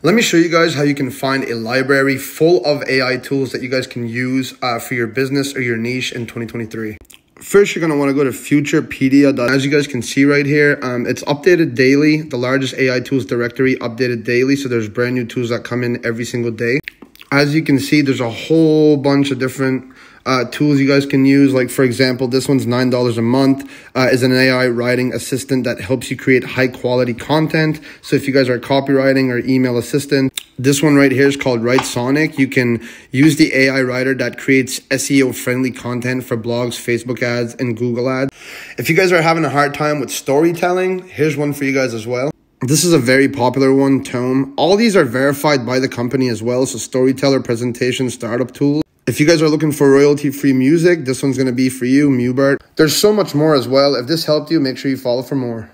Let me show you guys how you can find a library full of AI tools that you guys can use uh, for your business or your niche in 2023. First, you're going to want to go to futurepedia. As you guys can see right here, um, it's updated daily. The largest AI tools directory updated daily. So there's brand new tools that come in every single day. As you can see, there's a whole bunch of different uh, tools you guys can use. Like, for example, this one's $9 a month, uh, is an AI writing assistant that helps you create high quality content. So if you guys are copywriting or email assistant, this one right here is called Writesonic. You can use the AI writer that creates SEO friendly content for blogs, Facebook ads, and Google ads. If you guys are having a hard time with storytelling, here's one for you guys as well. This is a very popular one, Tome. All these are verified by the company as well. So storyteller presentation startup tool. If you guys are looking for royalty-free music, this one's going to be for you, Mubert. There's so much more as well. If this helped you, make sure you follow for more.